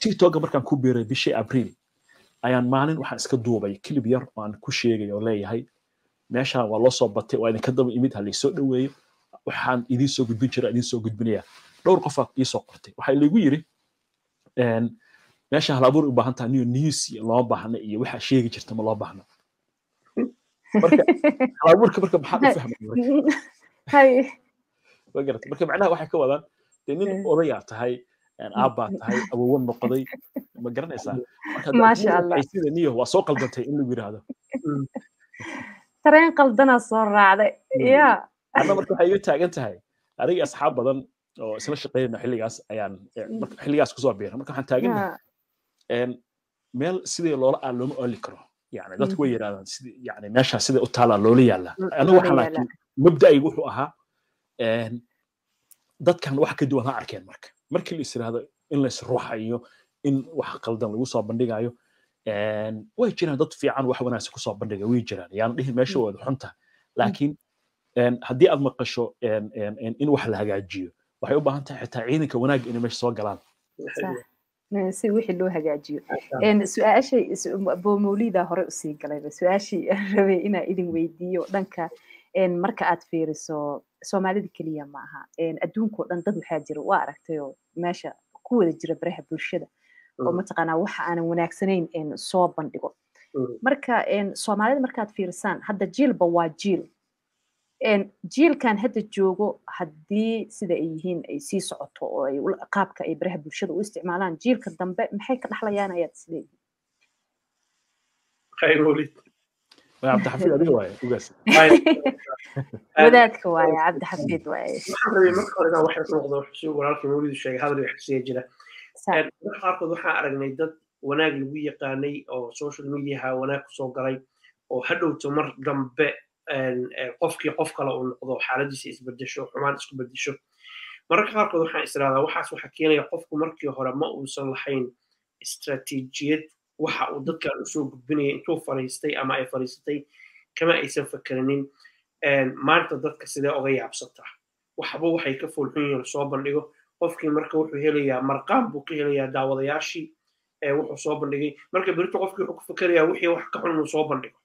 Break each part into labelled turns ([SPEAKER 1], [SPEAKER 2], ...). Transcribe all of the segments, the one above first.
[SPEAKER 1] tiktoka markaan ku biiray bishii abriil ayaan maalin waxaan iska duubay. Kilib yar oo aan ku sheegay oo leeyahay meeshaan waa loo soo batay waa idinka daba imid ha laysoo dhoweeyo waxaan idiin soo gudbin jira idiin soo gudbinaya. Dhowr qofaa ii soo qortay. Waxaa liigu yiri meesha halabuur u baahan niyo news iyo loo baahna iyo waxaa sheegi jirta ma loo baahna. Marka halabuurka marka maxaad u fahmay marka? macnaha waxay ka wadaan dee nin odayaa tahay aabbaa tahay awowo noqday ma garanaysaa sida niyo waa soo qaldantay in lagu yidhaahdo
[SPEAKER 2] tareen qaldanaa soo raacday ya
[SPEAKER 1] anna marka waxay iga taagan tahay aniga asxaab badan oo isla shaqeynayna xilligaas ayaan xilligaas ku soo biiray marka waxaan taaganahay meel sidii loola looma ooli karo yani dadku way yidhahdaan sidii yani meeshaa sidai u taalaa loola yaallaa anigu waxaan laakiin mabda'aygu wuxuu ahaa dadkan wax ka duwan ha arkeen marka markii la is yidhaahdo in la isruuxayo in wax qaldan lagu soo bandhigayo way jiraan dad fiican wax wanaagsan ku soo bandhiga way jiraan. Yaan dhihin meesha wada xunta. Laakiin haddii aad maqasho in wax la hagaajiyo waxay u baahan tahay xitaa ciidanka wanaagga inay meesha soo galaan.
[SPEAKER 2] Si wixii loo hagaajiyo. Su'aashay bomolida hore u sii galayba su'aashii rabay inaa idin weydiiyo dhanka marka aad fiiriso soomaalida keliya ma aha adduunkao dhan dad waxaa jira? Waa aragtayoo meesha ku wada jira baraha bulshada oo mataqaanaa waxa aanan wanaagsanayn soo bandhigo. Marka soomaalida markaad fiirisaan hadda jiilba waa jiil. Jiilkan hadda joogo haddii sida ay yihiin ay sii socoto oo ay qaabka ay baraha bulshada u isticmaalaan jiilka dambe maxay ka dhaxlayaan ayaad sideedii
[SPEAKER 1] cabdixafiid adiga waaye ugaas
[SPEAKER 2] wadaadka waaye cabdixafiid waaye
[SPEAKER 3] marka hore inaan waxyar noqdo xusuu walaalkii mawlidu sheegay hadal iyo xisiya jira dadka qaarkood waxaan aragnay dad wanaag lagu yaqaanay oo social mediaha wanaag ku soo galay oo hadhowto mar dambe qofkii qof kale uu noqdo xaaladiisa isbedesho xumaan isku bedesho mararka qaarkood waxaan israadaa waxaas waxaa keenaya qofku markii hore ma uusan lahayn istratijiyad waxa uu dadkan u soo gudbinaya intuu fariistay ama ay fariisatay kama aysan fakerinin maanta dadka sidee oga yaabsataa waxba waxay ka foolxun yihiin soo bandhigo. Qofkii marka wuxuu helayaa marqaan buu ka helayaa daawadayaashii wuxuu soo bandhigay. Marka berito qofkii wuxuu ku fakerayaa wixii wax ka xun inuu soo bandhigo.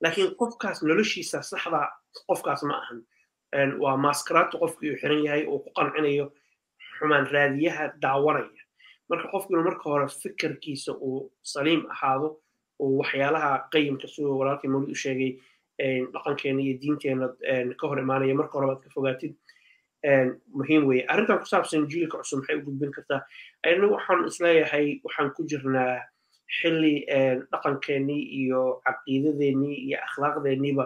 [SPEAKER 3] Laakiin qofkaas noloshiisa saxda qofkaas ma ahan. Waa maaskaraadta qofkii uu xiran yahay uu ku qancinayo xumaan raadiyaha daawanaya marka qofku inuu marka hore fikirkiisa uu saliim ahaado uu waxyaalaha qayimka siduu walaalkii mawlid u sheegay dhaqankeena iyo diinteena ka hor imaanaya marka hore baad ka fogaatid muhiim weeye. Arrintan ku saabsan jiilka cusub maxay u gudbin kartaa? Anigu waxaan is leeyahay waxaan ku jirnaa xilli dhaqankeennii iyo caqiidadeennii iyo akhlaaqdeenniiba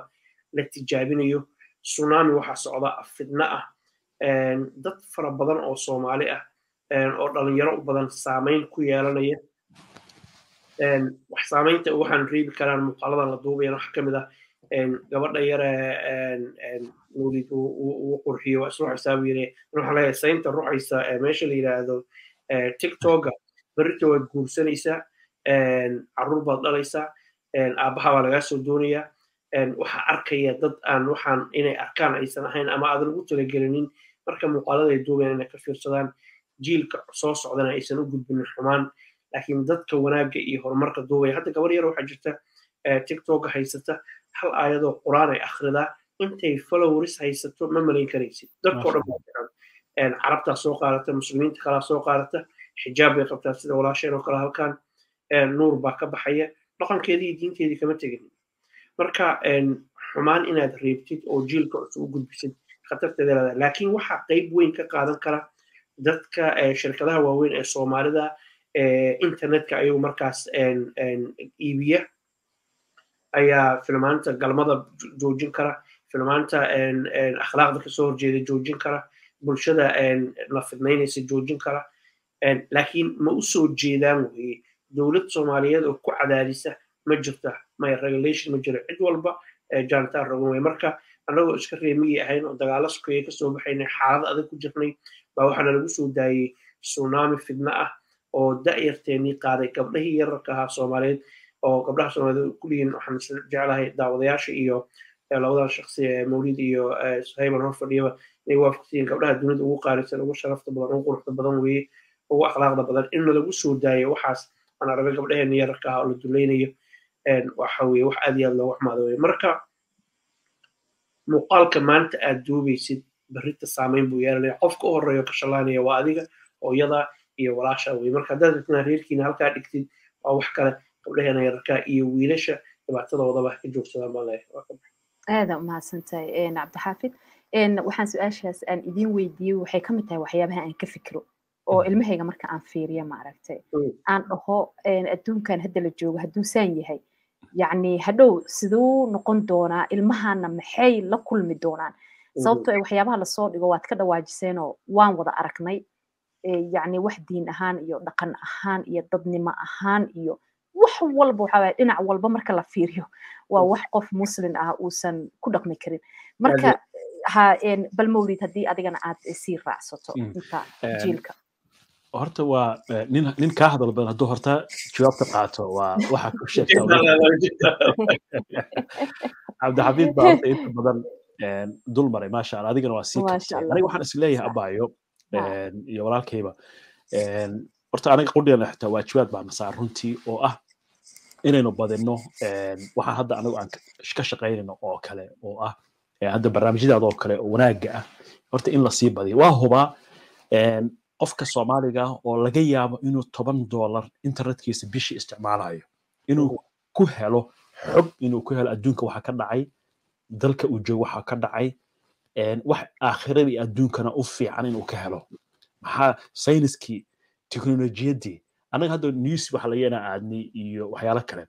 [SPEAKER 3] la tijaabinayo. Tsunami waxaa socda fidna ah. Dad fara badan oo soomaali ah oo dhalinyaro u badan saamayn ku yeelanaya. Wax saamaynta waxaan reebi karaan muuqaaladan la duubayan waxa ka mid ah gabadha yare nuulid uu qurxiyo waa isruuxaysaa buu yiri waxaan leeyahay saynta ruuxaysa meesha la yidhaahdo tiktoka. Berrita waad guursanaysaa carruur baad dhalaysaa aabbaha baa lagaa soo doonayaa waxaa arkaya dad aan waxaan inay arkaan aysan ahayn ama aadan ugu talagelinin marka muuqaalada ay duubayaan inay ka fiirsadaan jiilka soo socdana aysan u gudbinin xumaan. Laakiin dadka wanaagga iyo horumarka duubaya hadda gabar yar waxaa jirta tiktoka haysata hal aayadoo quraan ay akhridaa. Intay followers haysato ma malayn karaysid. Dadkoo dhan carabtaa soo qaadata muslimiinta kalaa soo qaadata xijaab bay qabtaa sida walaasheen oo kale halkan nuur baa ka baxaya. Dhaqankeedii iyo diinteedii kama tegin. Marka xumaan inaad reebtid oo jiilka cusub u gudbisid khatarteeda leedahay. Laakiin waxaa qayb weyn ka qaadan kara dadka shirkadaha waaweyn ee soomaalida internetka ayagu markaas iibiya. Ayaa filmaanta galmada joojin kara filmaanta akhlaaqda ka soo horjeeda joojin kara bulshada la fidnaynaysa joojin kara. Laakiin ma u soo jeedaan weye? Dowlad soomaaliyeed oo ku cadaadisa ma jirta. Maya regulation ma jiro. Cid walba jaantaan rogan wey marka annagoo iska reemigii ahayn oo dagaalo sukeeye ka soo baxaynay xaalad adag ku jirnay baa waxaana lagu soo daayey tsunami fidna ah oo da'yarteennii qaaday gabdhahii yararka ahaa soomaaliyeed oo gabdhaha soomaaliyeed kulligiin waxaan jeclahay daawadayaasha iyo labadan shaksi mawlid iyo suhayban hor fadhiyaba inay waafaqsiyiin gabdhaha dunida ugu qaalisan ugu sharafta badan ugu quruxda badan weeye ugu akhlaaqda badan. In lagu soo daayo waxaas aan aragay gabdhaheena yararka ah oo la dulaynayo waxa weye wax aad iyo aad loogu xumaado weye marka muuqaalka maanta aad duubaysid berrita saamayn buu yeelanaya qofka u horreeyo ka shalaanaya waa adiga hooyada iyo walaasha weye marka haddaad rabtina reerkiina halkaa dhigtid waa wax kale. Gabdhaheena yararka iyo wiilasha dhibaatadoodaba ka joogsadaan baan leeyahay
[SPEAKER 2] aada umahadsantahay cabdixaafid. Waxaan su'aashaas aan idiin weydiiyey waxay ka mid tahay waxyaabaha aan ka fikiro oo ilmahayga marka aan fiiriyo maaragtay. Aan dhaho adduunkan hadda la joogo hadduu saan yahay. Yacni hadhow siduu noqon doonaa ilmahana maxay la kulmi doonaan sababtoo waxyaabaha la soo dhigo waad ka dhawaajiseenoo waan wada aragnay yacni wax diin ahaan iyo dhaqan ahaan iyo dadnimo ahaan iyo wax walba waxaa dhinac walba marka la fiiriyo waa wax qof muslin ah uusan ku dhaqmi karin. Marka ha bal mawlid haddii adigana aad sii raacsato inta jiilka.
[SPEAKER 1] horta waa nin nin kaa hadal badan hadduu horta jawaabta qaato waa waxa ku sheegta cabdixafiid baa horta inta badan dul maray maasha allah adigana waa sii kabtay aniga waxaan is leeyahay abaayo. Iyo walaalkayba. Horta aniga qudheena xitaa waajibaad baa masaa runtii oo ah inaynu badino waxaan hadda anigu aan ka shaqaynayno oo kale oo ah hadda barnaamijyadaada oo kale oo wanaagga ah. Horta in la sii badiyo. Waa hubaa qofka soomaaliga oo laga yaabo inuu toban dollar internetkiisa bishii isticmaalayo. Inuu ku helo xog inuu ku helo adduunka waxa ka dhacay dalka uu joogo waxa ka dhacay wax aakhiradii adduunkana u fiican inuu ka helo. Maxaa sayniskii teknolojiyaddii annaga hadda news waxa laga inaa aadnay iyo waxyaalo kale.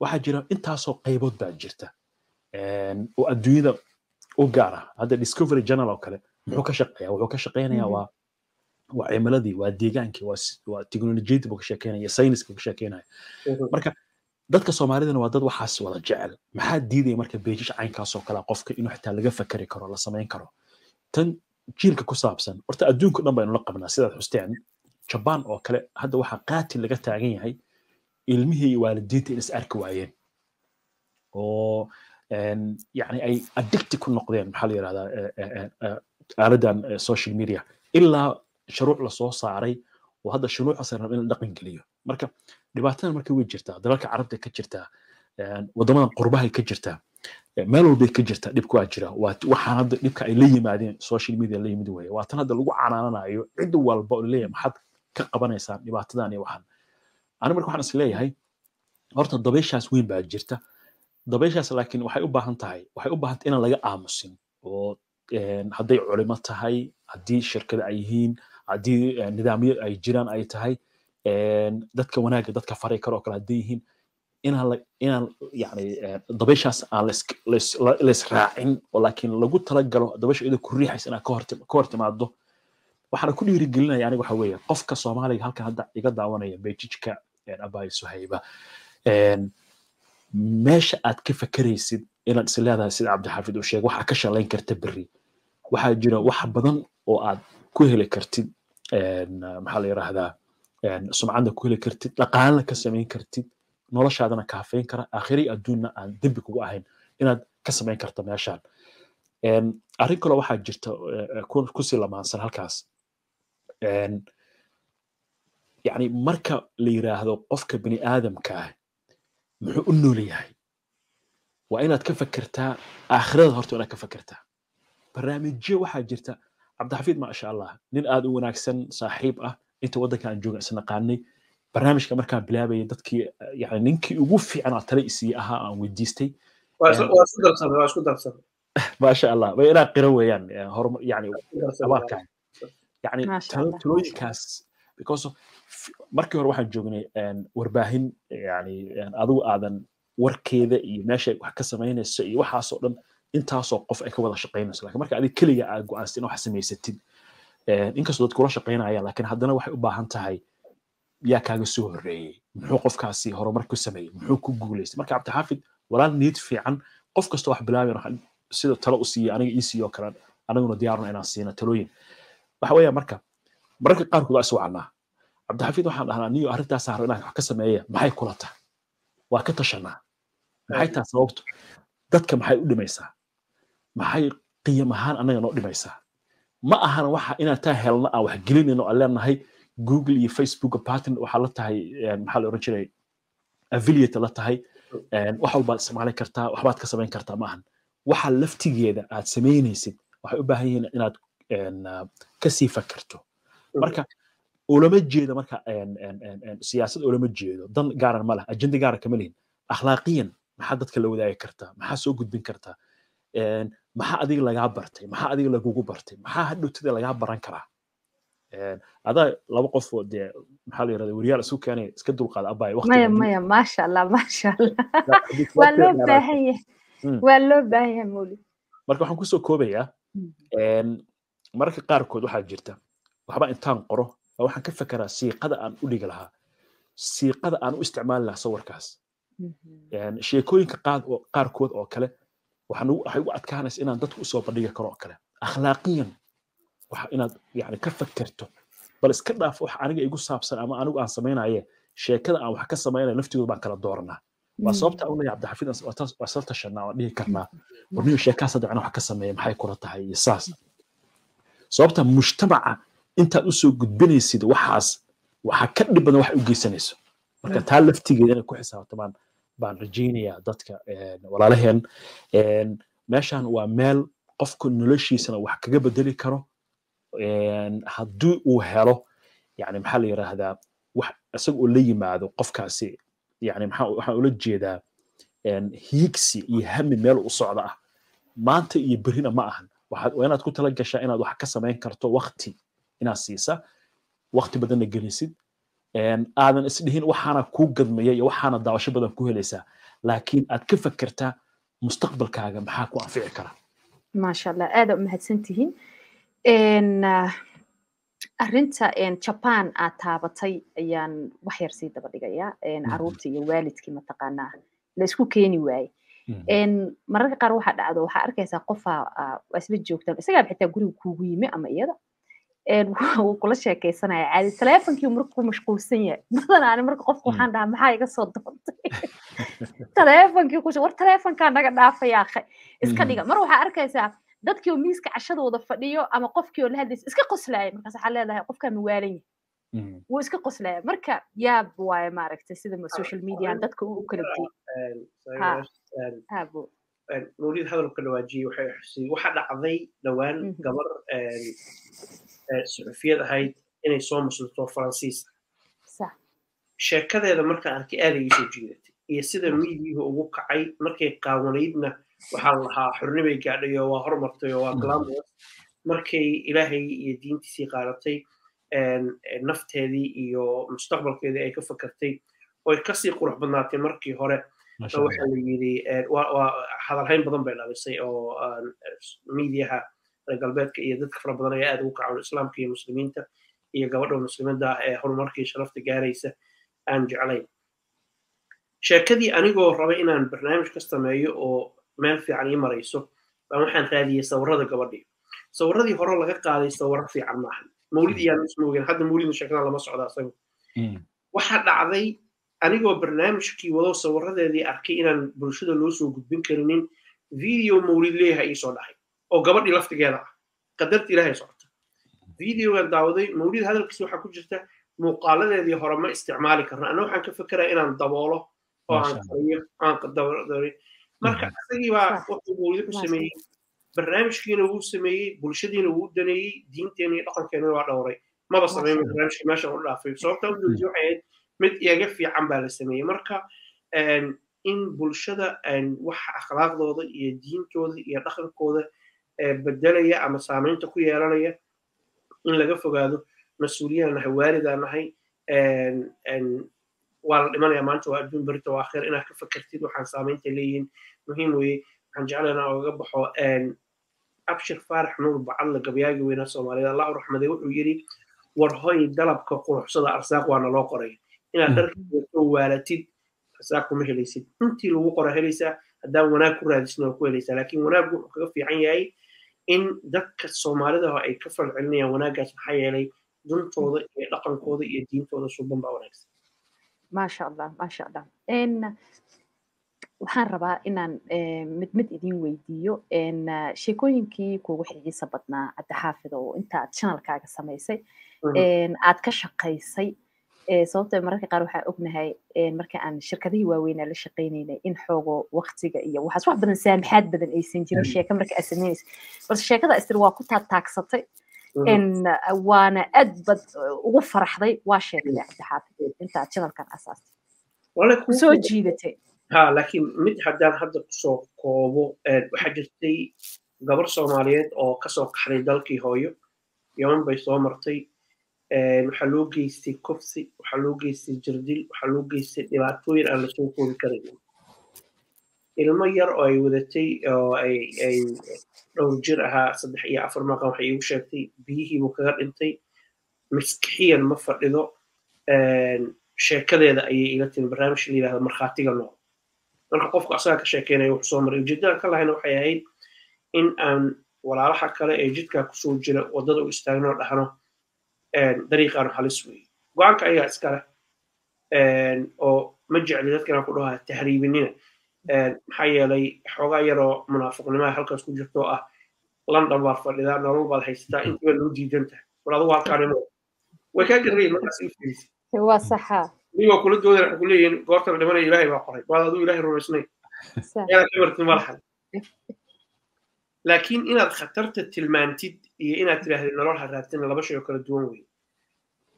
[SPEAKER 1] Waxaa jira intaasoo qaybood baa jirta. Oo adduunyada u gaara. Hadda discovery journal oo kale muxuu ka shaqeeya wuxuu ka shaqeynayaa waa waa cimiladii waa deegaankii waa teknolojiyadii buu ka sheekeynaya sayniska buu ka sheekeynaya marka dadka soomaalidana waa dad waxaas wada jecel. Maxaa diidaya marka beejish caynkaasoo kale qofka inuu xitaa laga fakari karo la samayn karo? Tan jiilka ku saabsan horta adduunka dhan baynu la qabnaa sidaad xusteen. Jabaan oo kale hadda waxaa qaatil laga taagan yahay ilmihii iyo waalidiinta in is arki waayeen. Oo yani ay addicti ku noqdeen maxaa la yidhahdaa aaladan social media. Ilaa shuruuc la soo saaray oo hadda shuruucaas rab in la dhaqan geliyo. Marka dhibaatadan marka way jirtaa dalalka carabta ka jirtaa waddamadan qurbahay ka jirtaa meel walbay ka jirtaa dhibku waa jira. Waxaan hadda dhibka ay la yimaadeen social media la yimid weeye waa hadda lagu canaananayo cid walba oo la leeyahay maxaad ka qabanaysaan dhibaatadan iyo waxaan. Ani marka waxaan is horta dabeyshaas weyn baa jirta. Dabeyshaas laakiin waxay u baahan tahay waxay u baahan tahay inaan laga aamusin oo hadday culimo tahay haddii shirkada ay yihiin haddii nidaamyo ay jiraan ay tahay dadka wanaagga dadka fari karo oo kale hadday yihiin inaan aan lays raacin oo laakiin lagu talagalo dabeysha iyadoo ku riixaysa inaad ka hor timaado waxaana ku dhiirigelinaya aniga waxa weeye qofka soomaaliga halkan hadda iga daawanaya beejijka abaay suhayba. Meesha aad ka fakeraysid inaad is sida cabdixaafid uu sheegay waxaa ka shalayn karta berri. Waxaa jira wax badan oo aad ku heli kartid maxaa la yidhaahdaa sumcadna ku heli kartid dhaqaalana ka samayn kartid noloshaadana kaafayn kara aakhiri adduunna aan dembi kuga ahayn inaad ka samayn karta meeshaan arrin kaloo waxaa jirta ku sii lamaansan halkaas yani marka la yiraahdo qofka bini aadamka ah muxuu u nool yahay waa inaad ka fakertaa aakhirada horta inaad ka fakertaa barnaamijyo waxaa jirta cabdixafiid maasha allah nin aad u wanaagsan saaxiib ah inta waddanka aan jooga isnaqaanay barnaamijka markaan bilaabayay dadkii yani ninkii ugu fiican tale isii ahaa aan weydiistay maasha allah way inaa qira weeyaan horumar yani abaarkan yani talooyinkaas because markii hore waxaan joognay warbaahin yani adigu aadan warkeeda iyo meesha wax ka samaynayso iyo waxaasoo dhan intaasoo qof ay ka wada shaqaynayso. Lakin marka adig keliga aad go'aansatid in wax samaysatid inkastoo dad kula shaqaynaya laakiin haddana waxay u baahan tahay yaa kaaga soo horreeyey muxuu qofkaasi horumar ku sameeyey muxuu ku guulaystay. Marka cabdixaafid walaal niyad fiican qof kastoo wax bilaabayan sida talo u siiyey aniga ii siiyo kale anaguna diyaarna inaan siina talooyin. Waxa weeya marka mararka qaarkood waa is wacnaa cabdixafiid waxaan dhahnaa niyo arrintaas haro inaan wax ka sameeya maxay kula tahay? Waa ka tashanaa maxay tahay sababto? Dadka maxay u dhimaysaa? Maxay qiyam ahaan annaga noo dhimaysaa ma ahan waxa inaan taa helna aan wax gelinayno aan leenahay google iyo facebook partner waxaa la tahay maxaa la oran jiray? Affiliate la tahay. Wax walbaad isticmaali kartaa waxbaad ka samayn kartaa maahan waxa laftigeeda aad samaynaysid waxay u baahan yihiin inaad ka sii fakerto marka ulama jeedo marka siyaasad ulama jeedo dan gaaran ma ajenda gaara kama lihin. Akhlaaqiyan maxaa dadka la wadaagi kartaa maxaa soo gudbin kartaa maxaa adiga lagaa bartay? Maxaa adiga lagugu bartay? Maxaa hadhowtada lagaa baran karaa? Adaa laba qof oo dee maxaa la yirahda weriyaal isu keenay iska dulqaada abaayo
[SPEAKER 2] maya maya maasha allah maasha allah waa loo baahan yahay. Waa loo baahan yahay mawlid.
[SPEAKER 1] Marka waxaan ku soo koobayaa mararka qaarkood waxaa jirta. Waxba intaan qoro waxaan ka fekeraa siiqada aan u dhigi lahaa. Siiqada aan u isticmaali lahaa sawirkaas sheekooyinka qaarkood oo kale waxay ugu adkaanaysa inaan dadku u soo bandhigi karo oo kale. Akhlaaqiyan waxa inaad yani ka fakerto bal iska dhaaf wax aniga igu saabsan ama anigu aan samaynaye sheekada aan wax ka samaynaya laftigooda baan kala dooranaa waa sababta u leeyahay cabdixafiid waa sal tashanaa waan dhihi karnaa. Warniyo sheekaas hadda wax ka sameeya maxay kula tahay? Iyo saas. Sababta mujtamaca intaad u soo gudbinaysid waxaas waxaa ka dhib badan wax u geysanayso. Marka taa laftigeeda inay ku xisaabtamaan baan rajaynayaa dadka walaalaheen meeshan waa meel qofka noloshiisana wax kaga bedeli karo haddii uu helo yani maxaa la yiraahdaa wax isaga oo la yimaado qofkaasi yani waxaan ula jeedaa hiigsi iyo hami meel u socda ah. Maanta iyo berrina ma ahan. Waxaad waa inaad ku tala gashaa inaad wax ka samayn karto wakti inaad siisa wakti badanna gelisid aadan isdhihin waxaana kuu gadmaya iyo waxaana daawasho badan ku helaysaa laakiin aad ka fakertaa mustaqbalkaaga maxaa ku anfici kara?
[SPEAKER 2] Maasha allah aada u mahadsantihiin arrinta japan aad taabatay ayaan wax yar sii daba dhigayaa. Caruurta iyo waalidkii mataqaanaa la isku keeni waaye. Mararka qaar waxaa dhacdo waxaa arkaysaa qofaa waa isla joogtaan. Isagaa xitaa guriga kuugu yimi ama iyada wuu kula sheekaysanaya caadi teleefonkii markuu mashquulsan yahay. Badanaani marka qofka waxaan dhahaa maxaa iga soo doontay? Teleefonkii ku war teleefonkaa naga dhaafaya iska dhiga. Mar waxaa arkaysaa dadkii oo miiska cashada wada fadhiyo ama qofkii oo la hadlaysa iska qoslaaya markaas waxaa leedahay qofkaa mawaalan yahay. Wuu iska qoslaya marka yaab waaye maaragtay sida social media dadka u kala
[SPEAKER 3] geeyo mawlid hadalka dhawaajiyey waxay xusiyey. Waxa dhacday dhowaan gabar suxufiyad ahayd inay soo muslito faransiisa sheekadeeda markaan arkay aad ay soo jiidatay. Iyo sida miidiyuhu ugu kacay markay qaawanaydna waxaa la lahaa xornimay gaadhay oo waa hormartay oo waa glamorous. Markay ilaahay iyo diintiisii qaadatay nafteedii iyo mustaqbalkeedii ay ka fakartay oy ka sii qurux badnaatay markii hore. Waxa la yidhi hadalhayn badan bay dhalisay oo miidiyaha galbeedka iyo dadka fara badan ayaa aad ugu kacan islaamka iyo muslimiinta iyo gabadha muslimadda ah ee horumarkii sharafta gaaraysa aan jeclayn. Sheekadii anigoo raba inaan barnaamij ka sameeyo oo meel fiican ii marayso baan waxaan raadiyey sawirada gabadhii. Sawiradii hore laga qaaday sawiro fiican maahan mawlid iyaan hadda mawlidna sheekadan lama socda asaga waxaa dhacday anigoo barnaamijkii wado sawiradeedii arkay inaan bulshada loo soo gudbin karinin. Video mawlid leeyahay iisoo dhahay oo gabadhii laftigeeda ah. Qadarta ilaahay socota videogan daawaday mawlid hadalkiisa waxaa ku jirta muuqaaladeedii hore ma isticmaali karno anna waxaan ka fekeraya inaan daboolo oo aan qariyo aan daboolo marka isagii baa wuxuu mawlid ku sameeyey barnaamijkiina wuu sameeyey bulshadiina wuu daneeyey diinteena iyo dhaqankeena waa dhowray. Maba sameyn barnaamijkii meesha u dhaafay. Sababta u dowlisi waxay ahayd mid iyaga fiican baa la sameeyey. Marka in bulshada waxa akhlaaqdooda iyo diintooda iyo dhaqankooda bedelaya ama saamaynta ku yeelanaya in laga fogaado mas'uuliyaan nahay waalidaan nahay waa la dhimanaya maanta waa adduun berita waa akhir inaad ka fakertid waxaan saamaynta leeyihiin. Muhiim weye waxaan jeclaynaa oga baxo abshir faarax nuur bacadla gabyaagi weynaa soomaaliyed allah u raxmaday wuxuu yidhi war hoy dalabka quruxsada arsaaq waana loo qoray. Inaad dharkiisa soo waalatid arsaaq kuma helaysid. Intii lagu qora helaysaa haddaan wanaag ku raadisna waa ku helaysaa. Laakiin wanaag wuxuu kaga fiican yahay in dadka soomaalida ay ka falcelinayaan wanaaggaas maxaa yeelay duntooda iyo dhaqankooda iyo diintooda suban baa wanaagsan.
[SPEAKER 2] Maasha allah maasha allah waxaan rabaa inaan mid mid idin weydiiyo. Sheekooyinkii kugu xigiisa badnaa cabdixaafid oo inta aad chanalkaaga samaysay aad ka shaqaysay sababtoo mararka qaar waxaa ognahay marka aan shirkadihii waaweynaa la shaqaynaynay in xoogo waktiga iyo waxaas wax badan saamaxaad badan aysan jirin sheeka marka aad samaynaysa balse sheekada istir waa ku taagtaagsatay waana aad bad ugu faraxday waa sheekada cabdixaafid inta aad chanalkan asaastay ku soo jiidatay.
[SPEAKER 3] Ha laakiin mid haddaan hadda ku soo koobo waxaa jirtay gabar soomaaliyeed oo ka soo qaxday dalkii hooyo yaman bay soo martay waxaa loo geystay kofsi waxaa loo geystay jirdil waxaa loo geystay dhibaatooyin aan la soo koobi karayn ilmo yar oo ay wadatay oo ay dhowr jir ahaa saddex iyo afar maqan waxay iigu sheegtay biyihiibuu kaga dhintay. Maskixiyan ma fadhido sheekadeeda ayay iga timi barnaamij la yidhahdo markhaatiga nool. Marka qofku asaga ka sheekeynaya wuxuu soo maray ujeedada ka lahayna waxay ahayd in aan walaalaha kale ee jidkaa ku soo jira waddada u istaagno dhahno dariiqaanu halis weeye go'aanka ayaa iskale oo ma jecli dadkana ku dhahaa tahriibinina. Maxaa yeelay xoogaa yaroo munaafiqnimaha halkaas ku jirto oo ah london baad fadhidaa nolol baad haysataa intiba loo diidan tahay war adugu halkaanimo way kaa garanayin markaas u fiirisa
[SPEAKER 2] waa saxa.
[SPEAKER 3] Nigoo kula doodan waxay ku leeyihiin goortan dhimanaya ilaahay baa qoray. Waad aduu ilaahay rumaysnay. Inaad ka martid malahan laakiin inaad khatarta tilmaantid iyo inaad tidhaahdid nolol ha raadtina laba shay oo kala duwan wey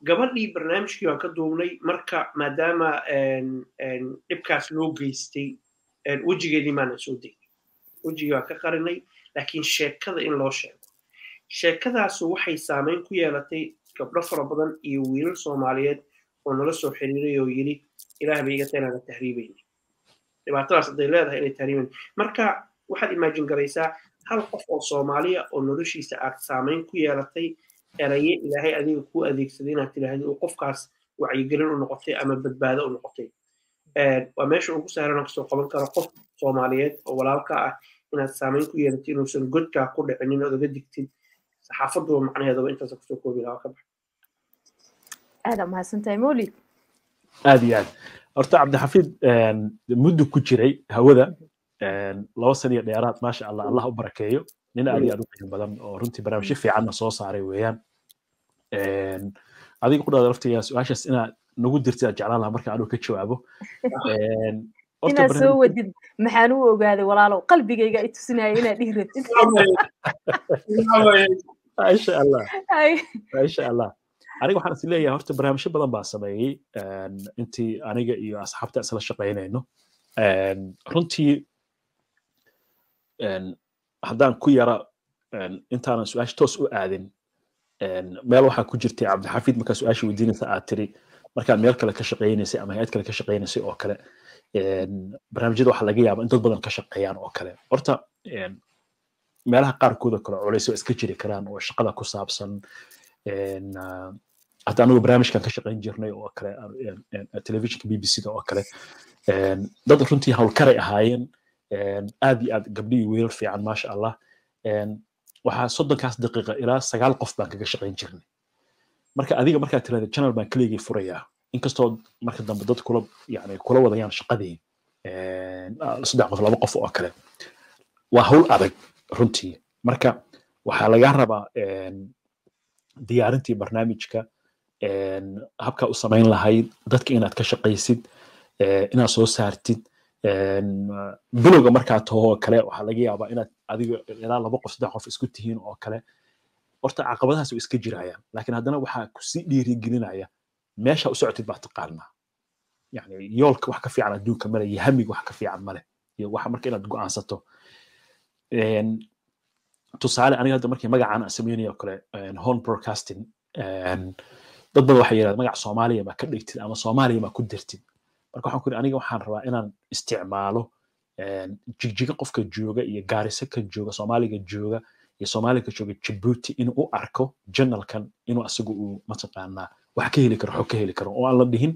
[SPEAKER 3] gabadhii barnaamijkii waan ka duubnay marka maadaama dhibkaas loo geystay wejigeedii maanan soo degnay wejigii waan ka qarinay laakiin sheekada in loo sheego. Sheekadaasu waxay saameyn ku yeelatay gabdho fara badan iyo wiilal soomaaliyeed oo nala soo xiriiray oo yidhi ilaah bay iga taynaaga tahriibayni dhibaatadaas hadday leedahay inay tahriibayn marka waxaad imaajin garaysaa hal qof oo soomaaliya oo noloshiisa aad saameyn ku yeelatay eraye ilaahay adiga kuu adeegsaday inaad tidhaahdo uu qofkaas wacyigelin u noqotay ama badbaado u noqotay. Waa meesha ugu sahlan oo ka soo qaban karo qof soomaaliyeed oo walaalka ah inaad saameyn ku yeelatay inuusan godkaa ku dhicinin ood oga digtid. Saxaafaduba macnaheedaba intaas ku soo koobi lahaa ka bax.
[SPEAKER 2] Aada mahadsantahay mawlid
[SPEAKER 1] aad iyo aad. Horta cabdixafiid muddo ku jiray hawada laba san iyo dheeraad maasha allah allah u barakeeyo. Nin aad iyo aad u qiimo badan oo runtii barnaamijyo fiicanna soo saaray weeyaan. Adiga ku dhada laftiga su'aashaas inaad nagu dirtid aad jeclaan lahaa marka anuu ka jawaabo.
[SPEAKER 2] Inaad soo wadid maxaan u ogaaday walaalow qalbigayga i tusinaya inaad dhihi rabtid
[SPEAKER 1] maasha allah. Maasha allah. Aniga waxaan is leeyahay horta barnaamijyo badan baa sameeyey. Intii aniga iyo asxaabta isla shaqaynayno runtii haddaan ku yara intaanan su'aasha toos u aadin meel waxaa ku jirtay cabdixafiid markaa su'aasha weydiinaysa aad tiri markaad meel kale ka shaqaynaysay ama hay'ad kale ka shaqaynaysay oo kale barnaamijyada waxaa laga yaaba in dad badan ka shaqeeyaan oo kale. Horta meelaha qaarkooda kale culays waa iska jiri karaan oo shaqada ku saabsan hadda anigu barnaamijkan ka shaqayn jirnay oo kale telefishinka b b c da oo kale dad runtii howlkaray ahaayeen aad iyo aad gabdhi iyo wiilal fiican maasha allah. Waxaa soddonkaas daqiiqa ilaa sagaal qof baan kaga shaqayn jirnay. Marka adiga markaad tirahda channel baan keligii furayaa. Inkastoo marka dambe dad kula yani kula wadayaan shaqadii saddex qof laba qof oo kale. Waa hawl adag runtii. Marka waxaa laga rabaa diyaarintii barnaamijka habkaa u samayn lahayd dadka inaad ka shaqaysid inaad soo saartid bilowga markaa taho oo kale waxaa laga yaabaa inaad adiga ilaa laba qof saddex qof isku tihiin oo kale. Horta caqabadahaas way iska jirayaan laakiin haddana waxaa ku sii dhiirigelinaya meesha u socotid baa taqaanaa. Yani yoolka wax ka fiican adduunka male iyo hamiga wax ka fiican male iyo waxa marka inaad go'aansato. Tusaale aniga hadda markii magacaan aan sameynaya oo kale home broadcasting dad badan waxay yidhahdaa magac soomaaliya ma ka dhigtid ama soomaaliya ma ku dirtid marka waxaan ku yidhi aniga waxaan rabaa inaan isticmaalo jigjiga qofka jooga iyo gaarisa ka jooga soomaaliga jooga iyo soomaaliga jooga jabuuti inuu u arko janalkan inuu asagu uu mataqaanaa wax ka heli karo xog ka heli karo oo aan la dhihin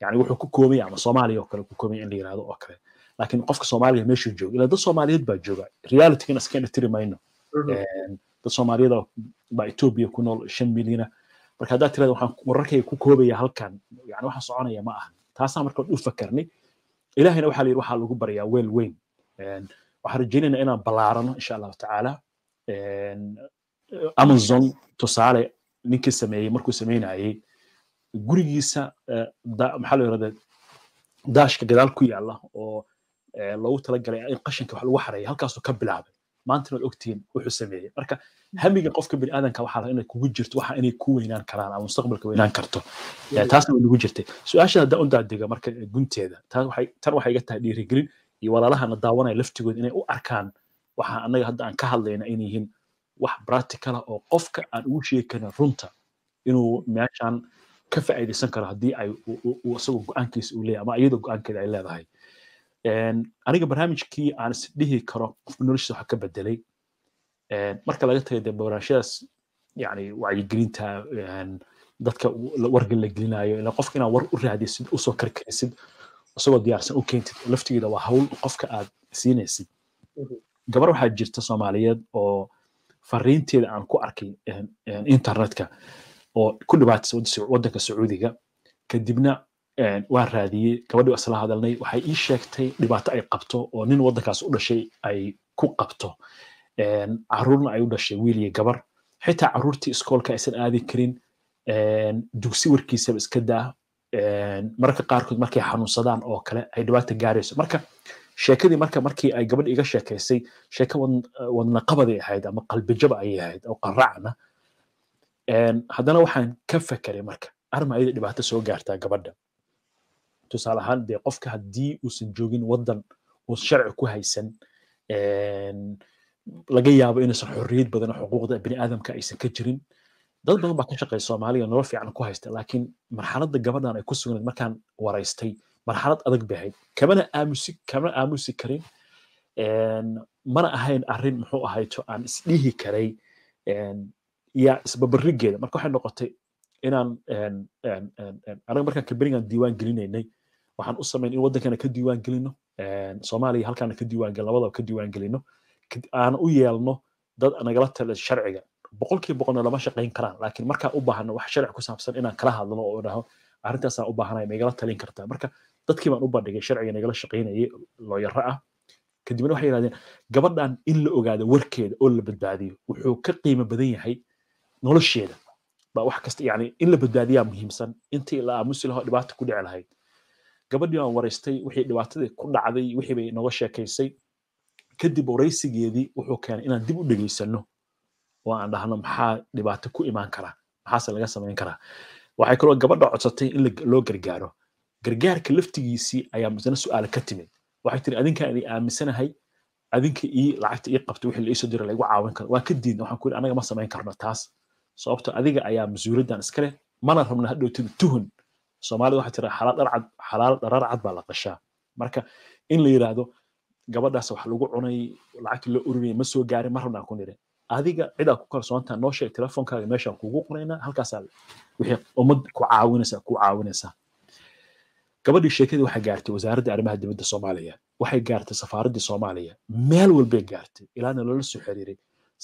[SPEAKER 1] yani wuxuu ku koobaya ama soomaaliya oo kale ku koobaya in la yiraahdo oo kale. Laakiin qofka soomaaliya meeshuu jooga ilaa dad soomaaliyeed baa jooga realitygana iska indhatiri mayno. Dad soomaaliyada baa etoobiya ku nool shan milyana marka haddaad tirada waxaan wararkayga ku koobaya halkan yani waxaan soconaya ma aha taasaa marka u fakarnay. Ilahayna waxaa la yidhi waxaa lagu baryaa weel weyn. Waxaan rajaynaynaa inaan ballaarano insha allahu tacaala. Amazon tusaale ninkii sameeyey markuu sameynayey gurigiisa maxaa la yirahdaa daashka gadaal ku yaalla oo loogu talagalay in qashinka wax lagu xareeyo halkaasuu ka bilaabay maantana waad ogtihiin wuxuu sameeyey. Marka hamiga qofka biniaadanka waxaa inay kugu jirto waxa inay ku weynaan karaan ama mustaqbalka weynaan karto. Taasna way nagu jirtay. Su'aasha haddaan u marka gunteeda tan waxay iga tahay dhiirigelin iyo walaalahana daawanaya laftigooda inay u arkaan. Waxa annaga hadda aan ka hadlayna inay yihiin wax practicala oo qofka aan ugu sheegi karin runta inuu meeshan ka faa'iidaysan karo haddii ay isagoo go'aankiisa uu leeyahay ama iyadoo go'aankeeda ay leedahay aniga barnaamijkii aan is dhihi karo qofka noloshiisa waxa ka bedelay. Marka laga tagay dee barnaamijyadaas yani wacyigelinta dadka warga la gelinayo ila qofka inaad war u raadisid u soo karkarisid isagoo diyaarsan u keentid laftigeeda waa hawl qofka aad siinaysid. Gabar waxaa jirta soomaaliyeed oo fariinteeda aan ku arkay internetka oo ku dhibaataysa waddanka sacuudiga. Kadibna waan raadiyey. Gabadhii isla hadalnay. Waxay ii sheegtay dhibaato ay qabto oo nin waddankaas u dhashay ay ku qabto. Caruurna ay u dhashay wiil gabar. Xitaa caruurtii iskoolka aysan aadi karin. Dugsi warkiisaba iska daa. Mararka qaarkood markay xanuunsadaan oo kale ay dhibaata gaarayso. Marka sheekadii marka markii ay gabadh iga sheekaysay sheeko wadnaqabaday ahayd ama qalbijaba ayay ahayd oo qaracna haddana waxaan ka fekeray marka arma ayada dhibaato soo gaartaa gabadha tusaale ahaan dee qofka haddii uusan joogin waddan uusan sharci ku haysan laga yaabo inaysan xorriyad badan oo xuquuqda bini'aadamka aysan ka jirin dad badan baa ka shaqeeya soomaaliya nolol fiican ku haysta laakiin marxaladda gabadhan ay ku sugnayd markaan waraystay marxalad adag bay kamana aamusi kamana aamusi karin mana ahayn arrin muxuu ahayto aan isdhihi karay yaa isbabarigeeda marka waxay noqotay inaan anaga markaan kaberigan diiwaan gelinaynay waxaan u samayn in waddankana ka diiwaan soomaaliya halkaana ka diiwaan gelino labadaba ka diiwaan gelino. U yeelno dad nagala tala sharciga. Boqolkiiba boqolna lama shaqayn karaan laakiin markaan u baahno wax sharci ku saabsan inaan kala hadlno oo dhaho arrintaasaan u baahanaya ma talin kartaa. Marka dadkii baan u bandhigay sharciga nagala shaqaynayay looyaro ah. Kadibna waxay yidhahdeen gabadhan in la ogaado warkeeda oo la badbaadiyo wuxuu ka qiimo badan yahay nolosheeda. Baa wax kasta yani in la badbaadiyaa muhiimsan. Intii la aamusi dhibaata ku dhici lahayd gabadhii aan waraystay wixii dhibaatadii ku dhacday wixii bay nooga sheekaysay. Kadib waraysigeedii wuxuu keenay inaan dib u dhegaysano oo aan dhahno maxaa dhibaato ku imaan karaa? Maxaase laga samayn karaa? Waxay kaloo gabadha codsatay in loo gargaaro. Gargaarka laftigiisii ayaa misna su'aale ka timid. Waxay tiri adinkaan idin aaminsanahay adinka ii lacagta ii qabtay wixii la dira laigu caawin karo. Waan ka diidna waxaan ku yidhi anaga ma samayn karno taas. Sababto adiga ayaa mas'uuliyaddan iska leh mana rabna hadhowtida tuhun soomaalida waxaa tira xalaal dharar cad baa la qashaa marka in la yidhaahdo gabadhaas wax lagu cunay lacagta loo urinayay ma soo gaarin ma rabnaa ku nidhi adiga cidaa ku kalsoontaa noo sheeg meeshaan kugu qoraynaa halkaasaa wixii ummad ku caawinaysaa ku caawinaysaa gabadhii sheekadii waxay gaartay wasaaradda arrimaha dibadda soomaaliya waxay gaartay safaaraddii soomaaliya meel walbay gaartay ilaana loola soo xiriiray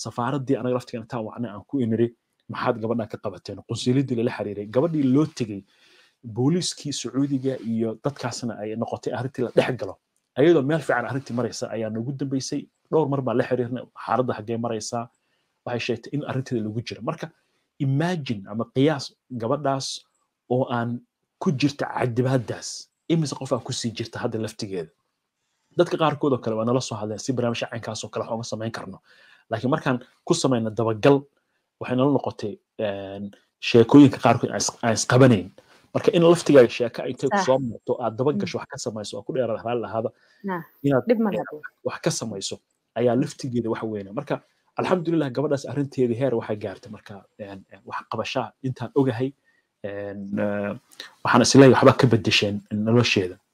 [SPEAKER 1] safaaraddii anaga laftigan intaan wacnay aan ku iniri maxaad gabadhan ka qabateen? Qunsuliyaddii lala xiriiray. Gabadhii loo tegey booliiskii sacuudiga iyo dadkaasna ay noqotay arrintii la dhex ayadoo meel fiican arrintii maraysa ayaa noogu dambeysay. Dhowr mar baan la xiriirnay xaaladda haggee maraysaa waxay sheegtay in arrinteeda lagu jira marka imagine ama qiyaas gabadhaas oo aan ku jirta cadibaadaas imise qofaa ku sii jirta hadda laftigeeda. Dadka qaarkood oo kale waa nala soo hadleen si barnaamijka caynkaas oo kale waxooga samayn karno. Laakiin markaan ku samayna dabagal waxay nala noqotay sheekooyinka qaarkood aan isqabanayn marka in laftigaaga sheeka intay ku soo marto aad dabagasho wax ka samayso waa ku dheeraad raali lahaada. Inaad wax ka samayso ayaa laftigeeda wax weyna marka alxamdulilah gabadhaas arrinteedii heer waxay gaartay. Marka wax qabashaa intaan ogahay waxaan is leeyahay waxba ka bedesheen nolosheeda